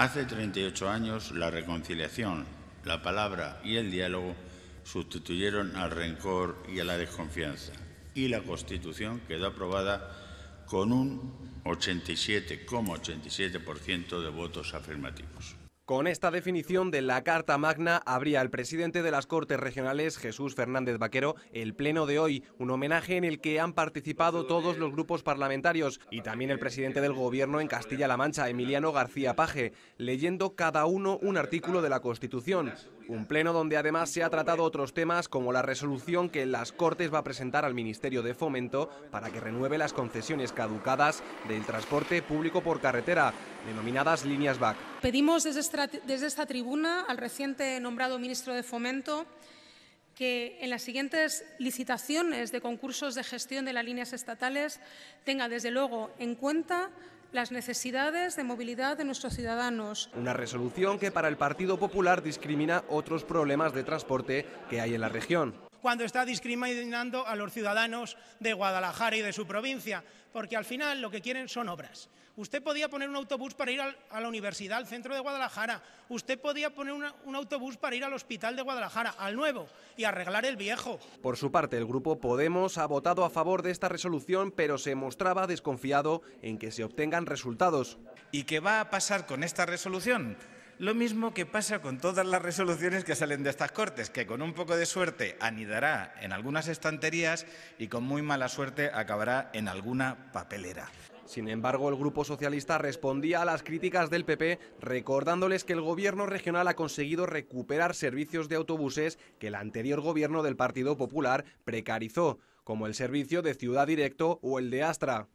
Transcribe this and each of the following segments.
Hace 38 años la reconciliación, la palabra y el diálogo sustituyeron al rencor y a la desconfianza y la Constitución quedó aprobada con un 87,87% de votos afirmativos. Con esta definición de la Carta Magna habría el presidente de las Cortes Regionales, Jesús Fernández Vaquero, el pleno de hoy, un homenaje en el que han participado todos los grupos parlamentarios y también el presidente del Gobierno en Castilla-La Mancha, Emiliano García Paje, leyendo cada uno un artículo de la Constitución. Un pleno donde además se ha tratado otros temas como la resolución que las Cortes va a presentar al Ministerio de Fomento para que renueve las concesiones caducadas del transporte público por carretera, denominadas líneas BAC. Pedimos desde esta, tribuna al reciente nombrado ministro de Fomento que en las siguientes licitaciones de concursos de gestión de las líneas estatales tenga desde luego en cuenta las necesidades de movilidad de nuestros ciudadanos. Una resolución que para el Partido Popular discrimina otros problemas de transporte que hay en la región cuando está discriminando a los ciudadanos de Guadalajara y de su provincia, porque al final lo que quieren son obras. Usted podía poner un autobús para ir a la universidad, al centro de Guadalajara. Usted podía poner un autobús para ir al hospital de Guadalajara, al nuevo, y arreglar el viejo. Por su parte, el grupo Podemos ha votado a favor de esta resolución, pero se mostraba desconfiado en que se obtengan resultados. ¿Y qué va a pasar con esta resolución? Lo mismo que pasa con todas las resoluciones que salen de estas Cortes, que con un poco de suerte anidará en algunas estanterías y con muy mala suerte acabará en alguna papelera. Sin embargo, el Grupo Socialista respondía a las críticas del PP recordándoles que el Gobierno regional ha conseguido recuperar servicios de autobuses que el anterior Gobierno del Partido Popular precarizó, como el servicio de Ciudad Directo o el de Astra.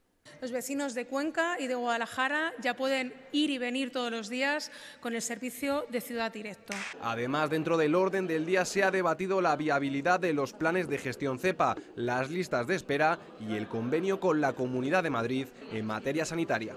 Los vecinos de Cuenca y de Guadalajara ya pueden ir y venir todos los días con el servicio de Ciudad Directo. Además, dentro del orden del día se ha debatido la viabilidad de los planes de gestión CEPA, las listas de espera y el convenio con la Comunidad de Madrid en materia sanitaria.